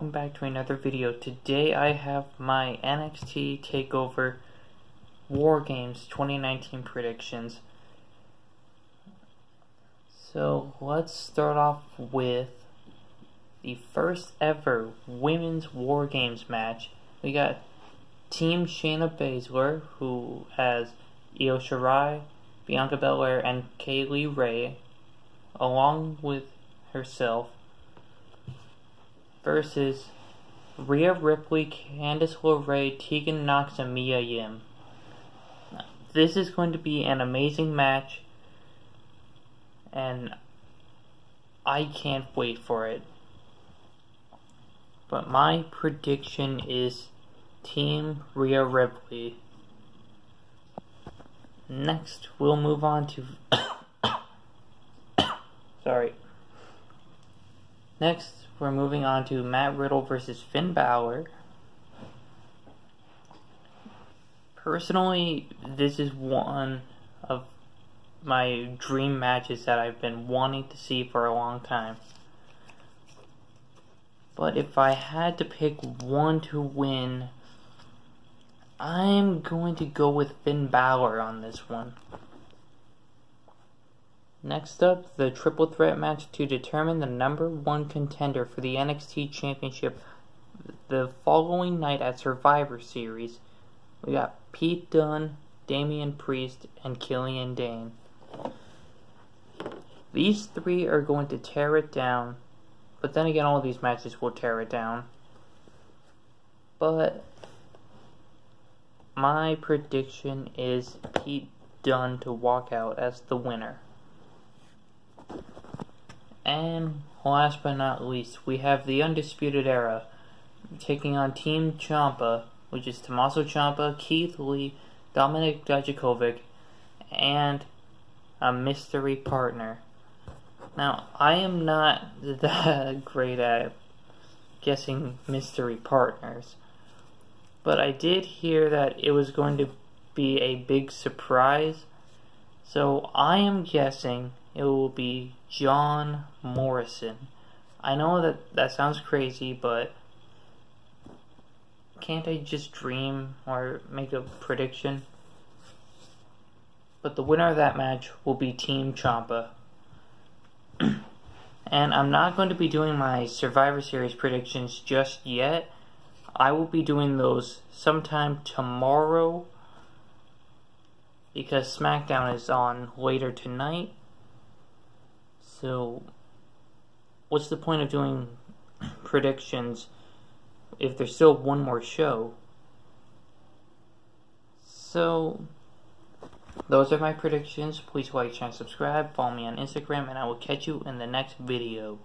welcome back to another video. Today I have my NXT TakeOver War Games 2019 predictions. So let's start off with the first ever Women's War Games match. We got Team Shayna Baszler, who has Io Shirai, Bianca Belair, and Kay Lee Ray, along with herself versus Rhea Ripley, Candice LeRae, Tegan Knox, and Mia Yim. This is going to be an amazing match, and I can't wait for it. But my prediction is Team Rhea Ripley. Next, we'll move on to. Sorry. Next, we're moving on to Matt Riddle versus Finn Balor. Personally, this is one of my dream matches that I've been wanting to see for a long time. But if I had to pick one to win, I'm going to go with Finn Balor on this one. Next up, the triple threat match to determine the number one contender for the NXT Championship the following night at Survivor Series. We got Pete Dunne, Damian Priest, and Killian Dain. These three are going to tear it down, but then again, all these matches will tear it down. But my prediction is Pete Dunne to walk out as the winner. And last but not least, we have the Undisputed Era taking on Team Ciampa, which is Tommaso Ciampa, Keith Lee, Dominic Dijakovic, and a mystery partner. Now, I am not that great at guessing mystery partners, but I did hear that it was going to be a big surprise, so I am guessing it will be John Morrison. I know that that sounds crazy, but can't I just dream or make a prediction? But the winner of that match will be Team Ciampa. and I'm not going to be doing my Survivor Series predictions just yet. I will be doing those sometime tomorrow because SmackDown is on later tonight. So, what's the point of doing predictions if there's still one more show? So, those are my predictions. Please like, share, and subscribe. Follow me on Instagram, and I will catch you in the next video.